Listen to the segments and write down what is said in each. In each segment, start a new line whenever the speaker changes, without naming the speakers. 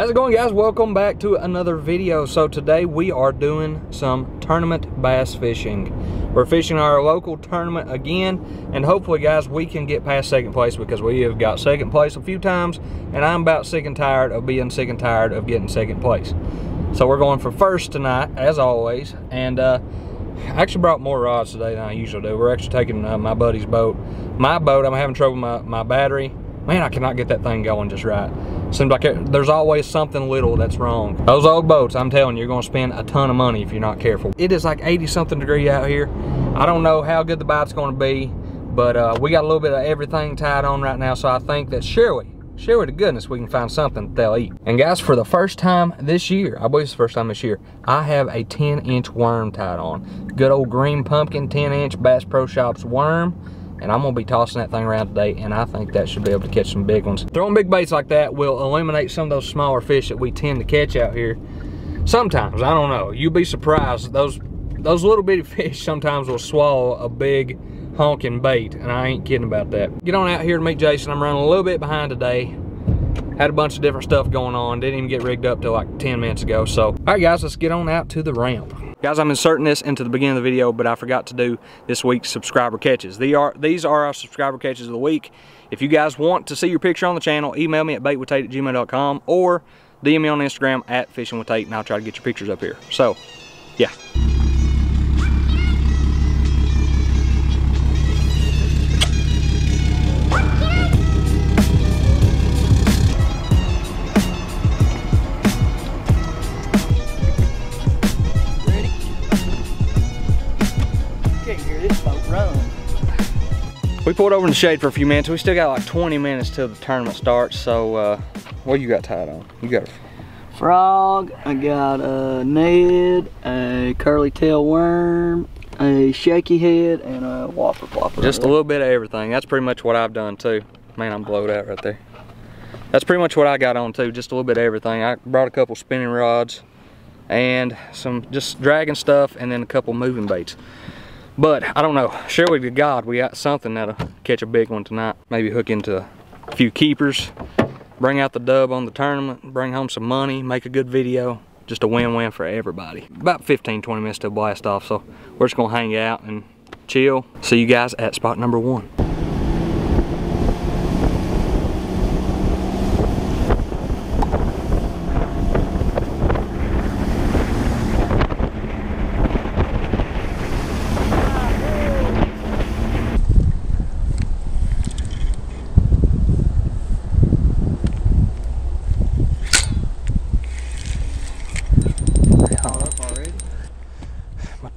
How's it going guys? Welcome back to another video. So today we are doing some tournament bass fishing. We're fishing our local tournament again and hopefully guys we can get past second place because we have got second place a few times and I'm about sick and tired of being sick and tired of getting second place. So we're going for first tonight as always and uh, I actually brought more rods today than I usually do. We're actually taking uh, my buddy's boat. My boat, I'm having trouble with my, my battery. Man, I cannot get that thing going just right. Seems like it, there's always something little that's wrong. Those old boats, I'm telling you, you're gonna spend a ton of money if you're not careful. It is like 80 something degree out here. I don't know how good the bite's gonna be, but uh, we got a little bit of everything tied on right now, so I think that surely, surely to goodness we can find something that they'll eat. And guys, for the first time this year, I believe it's the first time this year, I have a 10 inch worm tied on. Good old green pumpkin 10 inch Bass Pro Shops worm and I'm gonna be tossing that thing around today and I think that should be able to catch some big ones. Throwing big baits like that will eliminate some of those smaller fish that we tend to catch out here. Sometimes, I don't know, you'll be surprised. Those, those little bitty fish sometimes will swallow a big honking bait and I ain't kidding about that. Get on out here to meet Jason. I'm running a little bit behind today. Had a bunch of different stuff going on. Didn't even get rigged up till like 10 minutes ago. So, all right guys, let's get on out to the ramp. Guys, I'm inserting this into the beginning of the video, but I forgot to do this week's subscriber catches. These are, these are our subscriber catches of the week. If you guys want to see your picture on the channel, email me at baitwithtate at gmail.com or DM me on Instagram at fishingwithtate and I'll try to get your pictures up here. So, yeah. We pulled over in the shade for a few minutes. We still got like 20 minutes till the tournament starts. So, uh, what you got tied on? You got a
frog. I got a Ned, a curly tail worm, a shaky head, and a whopper plopper.
Just a little bit of everything. That's pretty much what I've done too. Man, I'm blowed out right there. That's pretty much what I got on too. Just a little bit of everything. I brought a couple spinning rods and some just dragging stuff and then a couple moving baits. But I don't know, surely to God we got something that'll catch a big one tonight. Maybe hook into a few keepers, bring out the dub on the tournament, bring home some money, make a good video. Just a win-win for everybody. About 15, 20 minutes to blast off, so we're just gonna hang out and chill. See you guys at spot number one.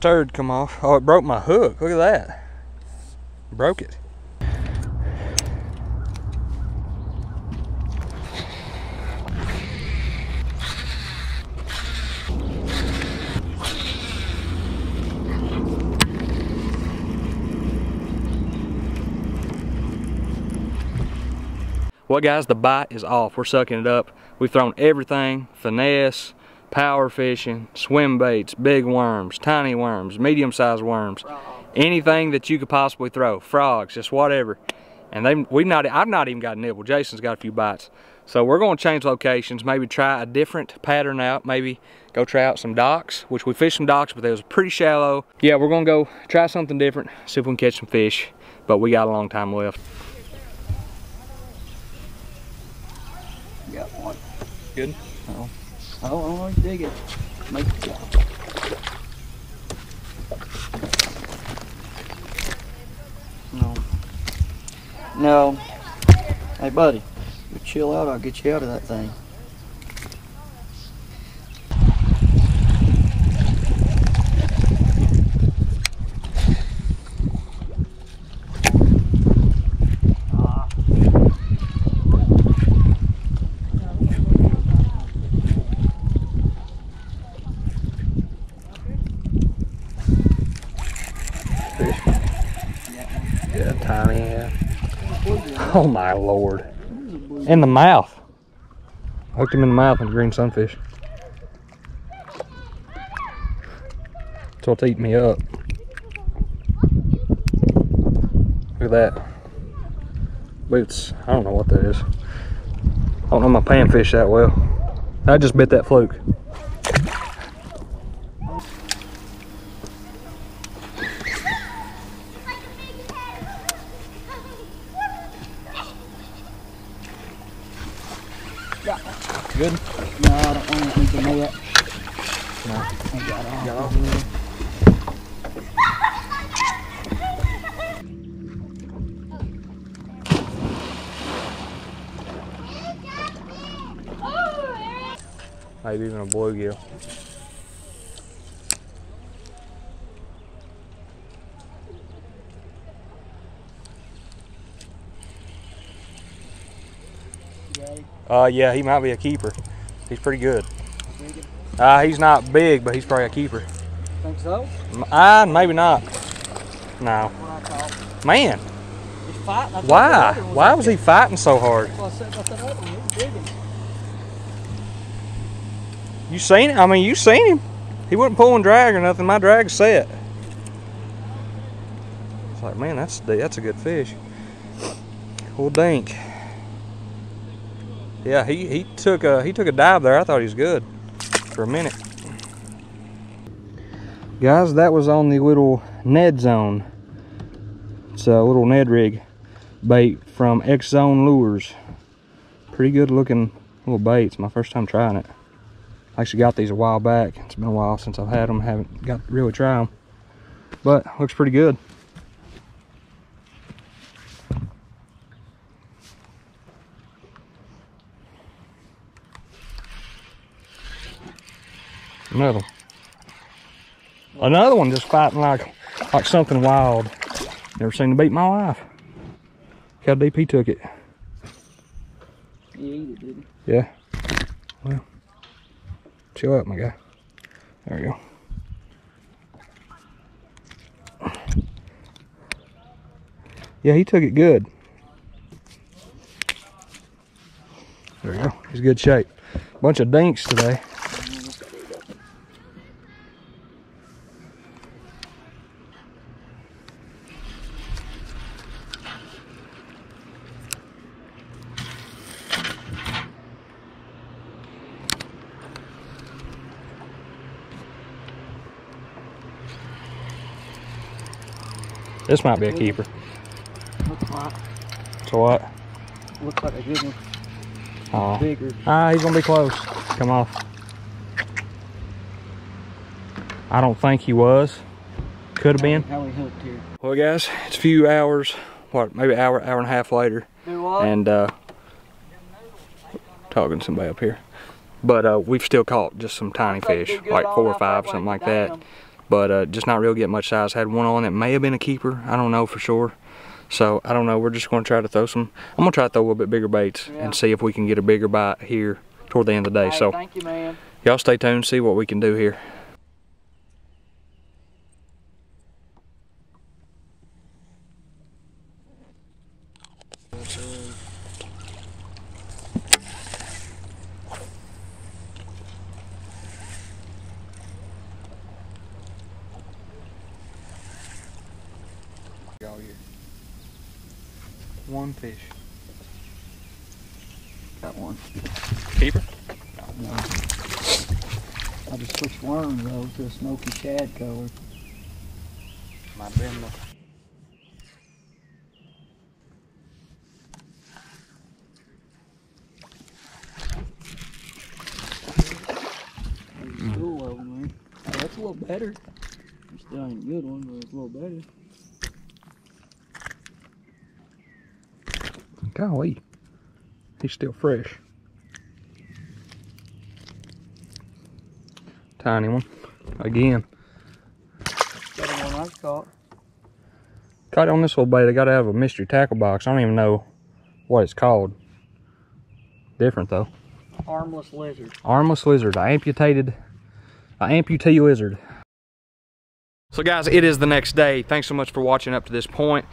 Turd come off. Oh, it broke my hook. Look at that. Broke it. Well guys, the bite is off. We're sucking it up. We've thrown everything, finesse, power fishing, swim baits, big worms, tiny worms, medium-sized worms, anything that you could possibly throw, frogs, just whatever. And they, we've not, I've not even got a nibble. Jason's got a few bites. So we're going to change locations, maybe try a different pattern out, maybe go try out some docks, which we fished some docks, but they was pretty shallow. Yeah, we're gonna go try something different, see if we can catch some fish, but we got a long time left.
Got one.
Good?
Oh. Oh, oh, dig it. Make it No. No. Hey, buddy. You chill out, I'll get you out of that thing.
Oh my lord. In the mouth. Hooked him in the mouth with green sunfish. That's what's eating me up. Look at that. Boots. I don't know what that is. I don't know my panfish that well. I just bit that fluke. Good.
No, I don't want anything to know that.
No.
I got all.
Got all? Maybe even a bluegill. Uh, yeah, he might be a keeper. He's pretty good. Uh, he's not big, but he's probably a keeper.
Think so?
Uh, maybe not. No.
I.
Man,
He's fighting. I thought the
why? Why was he fighting so hard?
Well, I said about that other one. He was digging.
You seen it? I mean, you seen him. He wasn't pulling drag or nothing. My drag's set. It's like, man, that's that's a good fish. Cool dink. Yeah, he, he took a he took a dive there. I thought he was good for a minute. Guys, that was on the little Ned Zone. It's a little Ned rig bait from X Zone Lures. Pretty good looking little bait. It's my first time trying it. I actually got these a while back. It's been a while since I've had them. Haven't got really try them. But looks pretty good. Another one. Another one just fighting like like something wild. Never seen to beat my life. Look how deep he took it.
He ate it, did
Yeah. Well, chill out, my guy. There we go. Yeah, he took it good. There we go. He's good shape. Bunch of dinks today. This might be a keeper.
he? Looks like,
So what?
looks like a good one.
Oh.
Bigger.
Ah, he's gonna be close. Come off. I don't think he was. Could have been.
How we hooked here.
Well, guys, it's a few hours. What? Maybe hour, hour and a half later, and uh, talking to somebody up here. But uh, we've still caught just some tiny fish, like four or five, something like that. But uh, just not real getting much size. Had one on that may have been a keeper. I don't know for sure. So I don't know. We're just going to try to throw some. I'm gonna try to throw a little bit bigger baits
Yeah.
and see if we can get a bigger bite here toward the end of the day.
Hey,
so
thank you, man.
y'all stay tuned, see what we can do here. One fish.
Got one.
Keeper?
No. I just switched worms though to a smoky shad color.
Might have been the
There's over there. Oh, that's a little better. It Still ain't a good one, but it's a little better.
Golly. He's still fresh. Tiny one. Again.
Got the one I caught.
Caught on this little bait. I gotta have a mystery tackle box. I don't even know what it's called. Different though.
Armless lizard.
Armless lizard. I amputated. I amputee lizard. So guys, it is the next day. Thanks so much for watching up to this point.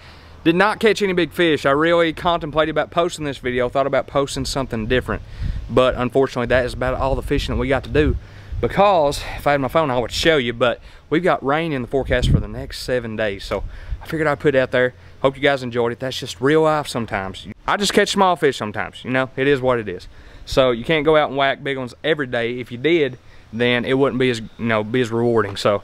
Did not catch any big fish. I really contemplated about posting this video. Thought about posting something different. But unfortunately, that is about all the fishing that we got to do. Because if I had my phone, I would show you. But we've got rain in the forecast for the next seven days. So I figured I'd put it out there. Hope you guys enjoyed it. That's just real life sometimes. I just catch small fish sometimes. You know, it is what it is. So you can't go out and whack big ones every day. If you did, then it wouldn't be as, you know, be as rewarding. So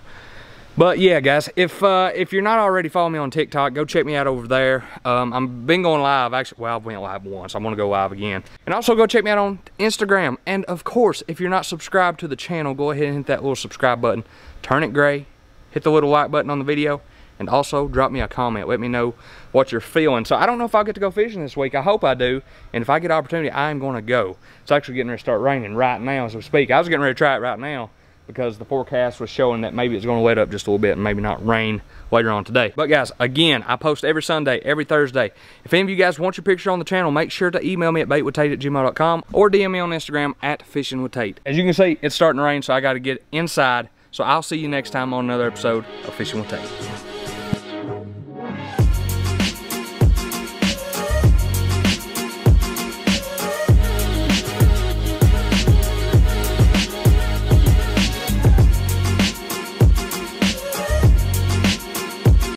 but yeah, guys, if uh, if you're not already following me on TikTok, go check me out over there. Um, I've been going live. Actually, well, I went live once. I'm gonna go live again. And also go check me out on Instagram. And of course, if you're not subscribed to the channel, go ahead and hit that little subscribe button. Turn it gray. Hit the little like button on the video. And also drop me a comment. Let me know what you're feeling. So I don't know if I'll get to go fishing this week. I hope I do. And if I get opportunity, I'm gonna go. It's actually getting ready to start raining right now as we speak. I was getting ready to try it right now because the forecast was showing that maybe it's going to let up just a little bit and maybe not rain later on today. But guys, again, I post every Sunday, every Thursday. If any of you guys want your picture on the channel, make sure to email me at baitwithtate at gmail.com or DM me on Instagram at fishingwithtate. As you can see, it's starting to rain, so I got to get inside. So I'll see you next time on another episode of Fishing with Tate.